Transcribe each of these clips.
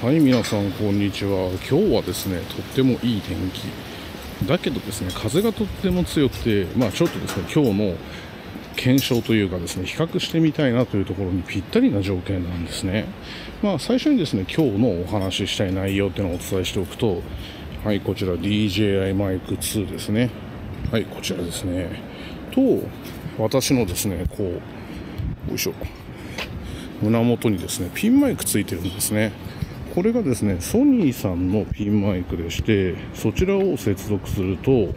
はい皆さんこんにちは。今日はですねとってもいい天気。だけどですね風がとっても強くてまあちょっとですね今日の検証というかですね比較してみたいなというところにぴったりな条件なんですね。まあ最初にですね今日のお話ししたい内容っていうのをお伝えしておくとはいこちら DJI マイク2ですね。はいこちらですね。と私のですねこうよいしょ。胸元にですねピンマイクついてるんですね。これがですねソニーさんのピンマイクでしてそちらを接続すると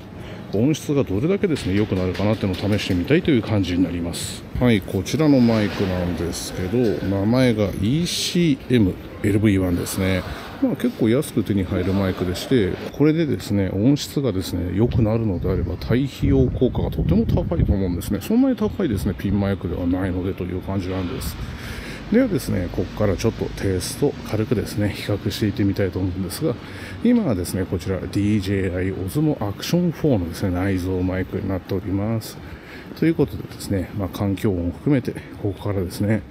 音質がどれだけですね良くなるかなっていうのを試してみたいという感じになります。はいこちらのマイクなんですけど名前が ECM LV1 ですね。まあ、結構安く手に入るマイクでしてこれでですね音質がですね良くなるのであれば対比用効果がとても高いと思うんですね。そんなに高いですねピンマイクではないのでという感じなんです。ではですねここからちょっとテイスト軽くですね比較していってみたいと思うんですが今はですねこちら DJI Osmo Action 4のですね内蔵マイクになっております。ということでですね、まあ、環境音を含めてここからですね。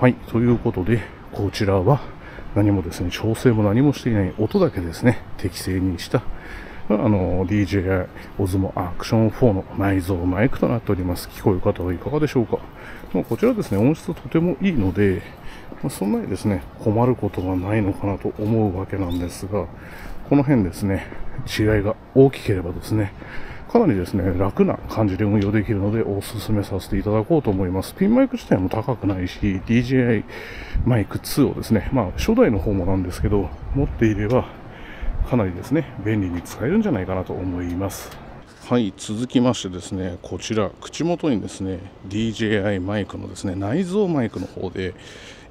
はいということでこちらは何もですね調整も何もしていない音だけですね適正にしたあの DJI Osmo Action 4の内蔵マイクとなっております。聞こえる方はいかがでしょうか？まあ、こちらですね、音質とてもいいので、まあ、そんなにですね、困ることはないのかなと思うわけなんですが、この辺ですね、違いが大きければですね、かなりですね、楽な感じで運用できるので、お勧めさせていただこうと思います。ピンマイク自体も高くないし、DJI マイク2をですね、まあ、初代の方もなんですけど、持っていれば、かなりですね便利に使えるんじゃないかなと思います。はい続きましてですねこちら口元にですね DJI マイクのですね内蔵マイクの方で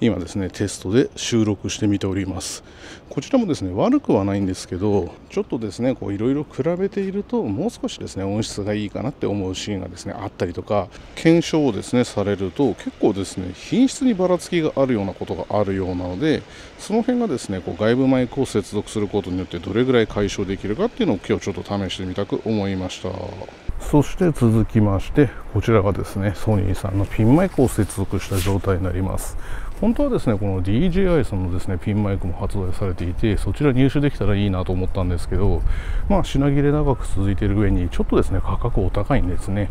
今ですねテストで収録してみております。こちらもですね悪くはないんですけどちょっとですねこういろいろ比べているともう少しですね音質がいいかなって思うシーンがですねあったりとか検証をですねされると結構ですね品質にばらつきがあるようなことがあるようなのでその辺がですねこう外部マイクを接続することによってどれぐらい解消できるかっていうのを今日ちょっと試してみたく思いました。そして続きましてこちらがですねソニーさんのピンマイクを接続した状態になります。本当はですねこの DJI さんのですねピンマイクも発売されていてそちら入手できたらいいなと思ったんですけどまあ品切れ長く続いている上にちょっとですね価格お高いんですね。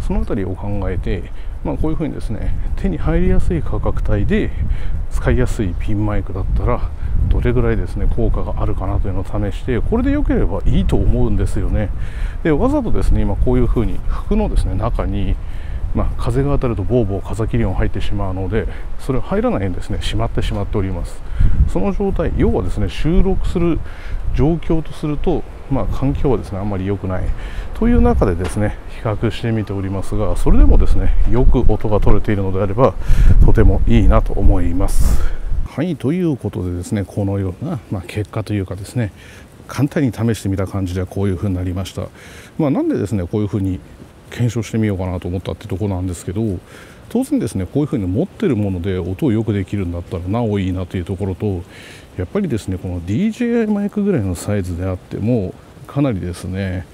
その辺りを考えてまあこういうふうにですね手に入りやすい価格帯で使いやすいピンマイクだったらどれぐらいですね効果があるかなというのを試してこれで良ければいいと思うんですよね。でわざとですね今こういうふうに服のですね中にまあ、風が当たるとボーボー風切り音入ってしまうのでそれ入らないようにですねしまってしまっております。その状態要はですね収録する状況とすると、まあ、環境はですねあんまり良くない。という中でですね比較してみておりますがそれでもですねよく音が取れているのであればとてもいいなと思います。はいということでですねこのような、まあ、結果というかですね簡単に試してみた感じではこういう風になりました、まあ、なんでですねこういう風に検証してみようかなと思ったってとこなんですけど当然ですねこういうふうに持ってるもので音をよくできるんだったらなおいいなというところとやっぱりですねこの DJI マイクぐらいのサイズであってもかなりですね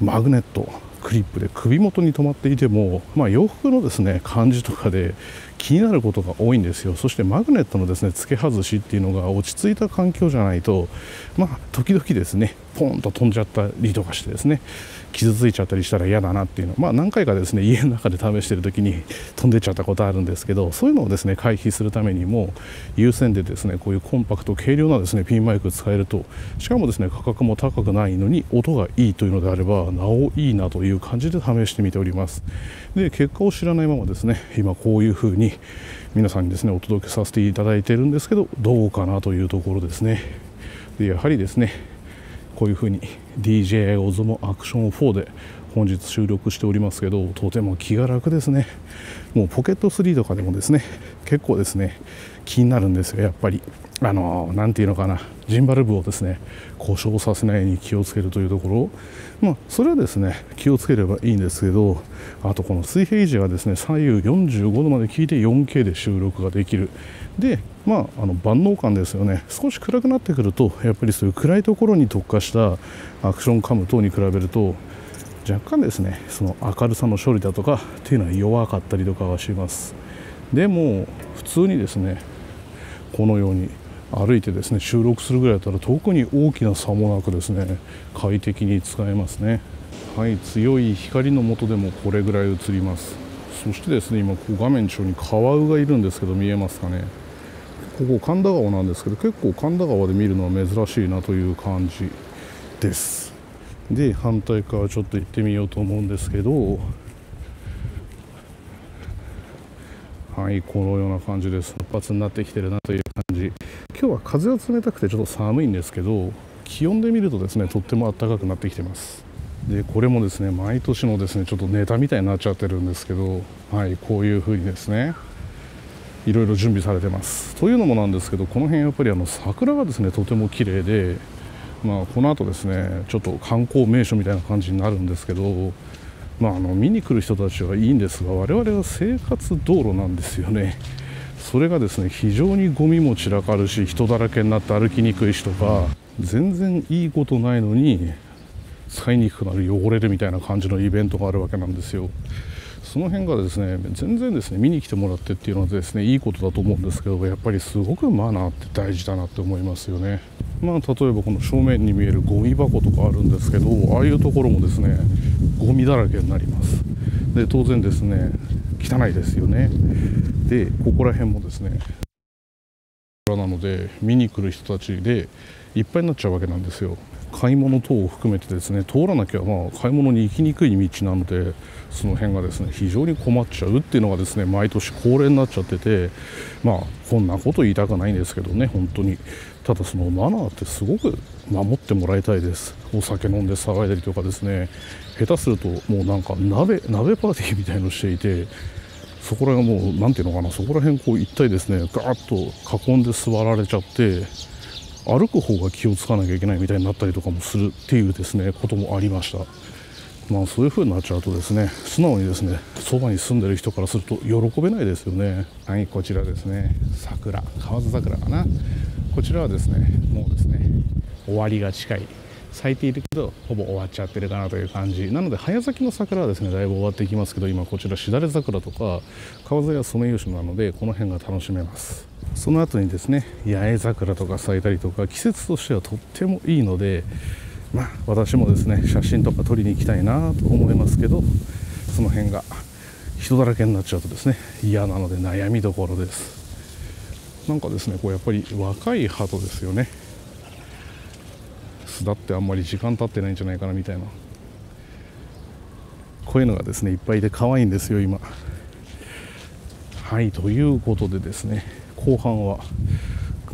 マグネットクリップで首元に止まっていても、まあ、洋服のですね感じとかで気になることが多いんですよ。そしてマグネットのですね付け外しっていうのが落ち着いた環境じゃないとまあ時々ですねポンと飛んじゃったりとかしてですね傷ついちゃったりしたら嫌だなっていうのまあ何回かですね家の中で試してる時に飛んでっちゃったことあるんですけどそういうのをですね回避するためにも優先でですねこういうコンパクト軽量なですねピンマイク使えるとしかもですね価格も高くないのに音がいいというのであればなおいいなという感じで試してみております。で結果を知らないままですね今こういう風にに皆さんにですねお届けさせていただいているんですけどどうかなというところですね。でやはりですねこういうふうに DJ オズモアクション4で本日収録しておりますけどとても気が楽ですね。もうポケット3とかでもですね結構ですね気になるんですよやっぱり。あの何て言うのかなジンバル部をですね故障させないように気をつけるというところ。まあそれはですね気をつければいいんですけどあとこの水平維持がですね左右45度まで効いて 4K で収録ができる。でまあ、あの万能感ですよね。少し暗くなってくるとやっぱりそういう暗いところに特化したアクションカム等に比べると若干ですねその明るさの処理だとかっていうのは弱かったりとかはします。でも普通にですねこのように歩いてですね収録するぐらいだったら特に大きな差もなくですね快適に使えますね。はい強い光の下でもこれぐらい映ります。そしてですね今ここ画面中にカワウがいるんですけど見えますかね。ここ神田川なんですけど結構神田川で見るのは珍しいなという感じです。で反対側ちょっと行ってみようと思うんですけど。はいこのような感じです。活発になってきてるなという感じ。今日は風は冷たくてちょっと寒いんですけど気温で見るとですねとっても暖かくなってきてます。でこれもですね毎年のですねちょっとネタみたいになっちゃってるんですけど。はいこういう風にですねいろいろ準備されてます。というのもなんですけどこの辺やっぱりあの桜がですねとても綺麗で。まあこの後ですねちょっと観光名所みたいな感じになるんですけどまあ、あの見に来る人たちはいいんですが我々は生活道路なんですよね。それがですね非常にゴミも散らかるし人だらけになって歩きにくいしとか全然いいことないのに使いにくくなる汚れるみたいな感じのイベントがあるわけなんですよ。その辺がですね全然ですね見に来てもらってっていうのはですねいいことだと思うんですけどやっぱりすごくマナーって大事だなって思いますよね。まあ例えばこの正面に見えるゴミ箱とかあるんですけどああいうところもですねゴミだらけになります。で当然ですね汚いですよね。でここら辺もですねなので見に来る人たちでいっぱいになっちゃうわけなんですよ。買い物等を含めてですね通らなきゃまあ買い物に行きにくい道なのでその辺がですね非常に困っちゃうっていうのがですね毎年恒例になっちゃっててまあこんなこと言いたくないんですけどね本当に。ただそのマナーってすごく守ってもらいたいです。お酒飲んで騒いだりとかですね。下手するともうなんか鍋鍋パーティーみたいのしていてそこら辺もう何ていうのかなそこら辺こう一体ですねガーッと囲んで座られちゃって歩く方が気をつかなきゃいけないみたいになったりとかもするっていうですねこともありました。まあそういう風になっちゃうとですね素直にですねそばに住んでる人からすると喜べないですよね。はいこちらですね。桜。河津桜かな。こちらはですねもうですね終わりが近い咲いているけどほぼ終わっちゃってるかなという感じ。なので早咲きの桜はですねだいぶ終わっていきますけど今こちらしだれ桜とか川沿いはソメイヨシノなのでこの辺が楽しめます。その後にですね八重桜とか咲いたりとか季節としてはとってもいいのでまあ私もですね写真とか撮りに行きたいなと思いますけどその辺が人だらけになっちゃうとですね嫌なので悩みどころです。なんかですねこうやっぱり若い鳩ですよね巣立ってあんまり時間経ってないんじゃないかなみたいな。こういうのがですねいっぱいで可愛いんですよ今。はいということでですね後半は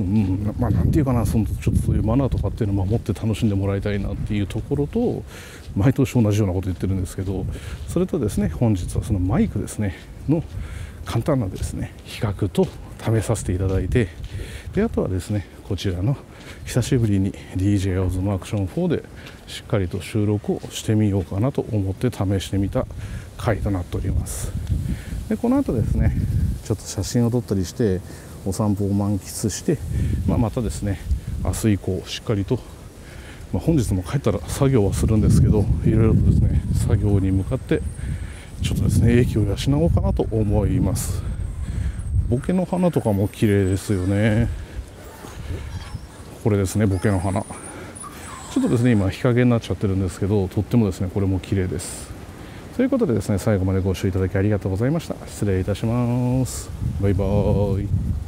うんまあ、なんていうかなそのちょっとそういうマナーとかっていうのを守って楽しんでもらいたいなっていうところと毎年同じようなこと言ってるんですけどそれとですね本日はそのマイクですねの簡単なですね比較と試させていただいてであとはですねこちらの久しぶりに DJ オズマアクション4でしっかりと収録をしてみようかなと思って試してみた回となっております。でこの後ですねちょっと写真を撮ったりしてお散歩を満喫して、まあ、またですね明日以降しっかりと、まあ、本日も帰ったら作業はするんですけどいろいろとですね作業に向かってちょっとですね英気を養おうかなと思います。ボケの花とかも綺麗ですよね。これですねボケの花。ちょっとですね今日陰になっちゃってるんですけどとってもですねこれも綺麗です。ということでですね最後までご視聴いただきありがとうございました。失礼いたします。バイバーイ。